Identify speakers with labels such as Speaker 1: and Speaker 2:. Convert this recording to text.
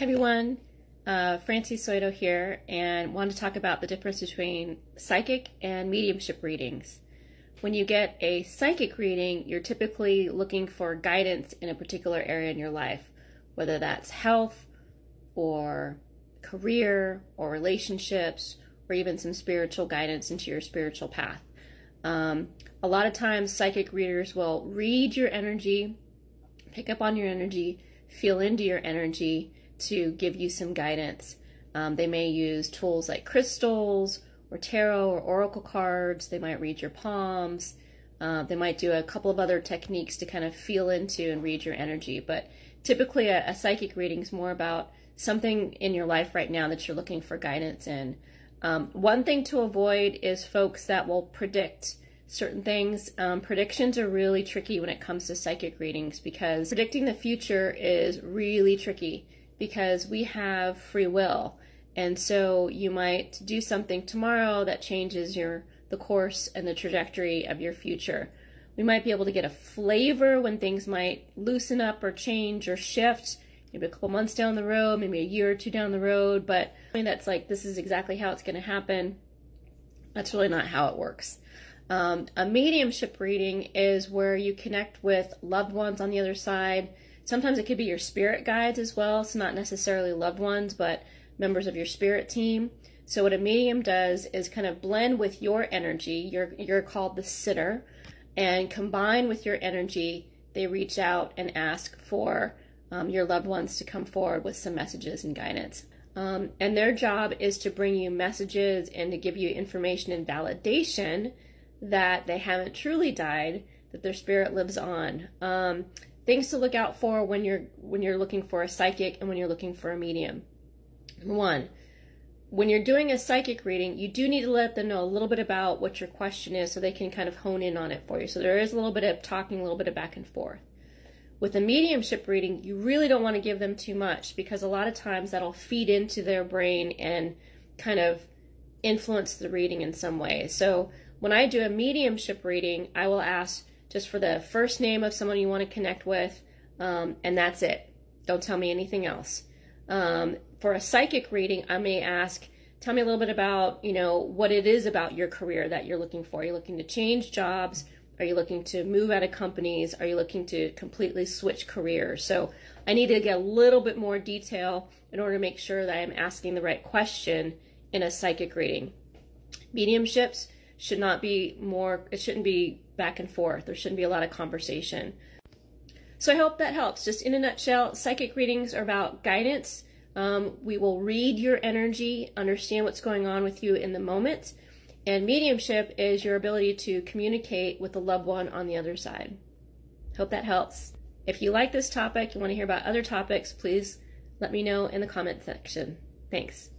Speaker 1: Hey everyone, uh, Francie Soito here, and want to talk about the difference between psychic and mediumship readings. When you get a psychic reading, you're typically looking for guidance in a particular area in your life, whether that's health or career or relationships or even some spiritual guidance into your spiritual path. Um, a lot of times, psychic readers will read your energy, pick up on your energy, feel into your energy to give you some guidance. Um, they may use tools like crystals or tarot or oracle cards. They might read your palms. Uh, they might do a couple of other techniques to kind of feel into and read your energy. But typically, a, a psychic reading is more about something in your life right now that you're looking for guidance in. Um, one thing to avoid is folks that will predict certain things. Um, predictions are really tricky when it comes to psychic readings because predicting the future is really tricky because we have free will. And so you might do something tomorrow that changes your the course and the trajectory of your future. We might be able to get a flavor when things might loosen up or change or shift, maybe a couple months down the road, maybe a year or two down the road, but I mean, that's like this is exactly how it's going to happen. That's really not how it works. Um, a mediumship reading is where you connect with loved ones on the other side Sometimes it could be your spirit guides as well, so not necessarily loved ones, but members of your spirit team. So what a medium does is kind of blend with your energy. You're you're called the sitter, and combine with your energy, they reach out and ask for um, your loved ones to come forward with some messages and guidance. Um, and their job is to bring you messages and to give you information and validation that they haven't truly died, that their spirit lives on. Um, things to look out for when you're when you're looking for a psychic and when you're looking for a medium. One, when you're doing a psychic reading, you do need to let them know a little bit about what your question is so they can kind of hone in on it for you. So there is a little bit of talking, a little bit of back and forth. With a mediumship reading, you really don't want to give them too much because a lot of times that'll feed into their brain and kind of influence the reading in some way. So when I do a mediumship reading, I will ask, just for the first name of someone you want to connect with, um, and that's it. Don't tell me anything else. Um, for a psychic reading, I may ask, tell me a little bit about, you know, what it is about your career that you're looking for. Are you looking to change jobs? Are you looking to move out of companies? Are you looking to completely switch careers? So I need to get a little bit more detail in order to make sure that I'm asking the right question in a psychic reading. Mediumships should not be more, it shouldn't be back and forth. There shouldn't be a lot of conversation. So I hope that helps. Just in a nutshell, psychic readings are about guidance. Um, we will read your energy, understand what's going on with you in the moment. And mediumship is your ability to communicate with a loved one on the other side. Hope that helps. If you like this topic, you want to hear about other topics, please let me know in the comment section. Thanks.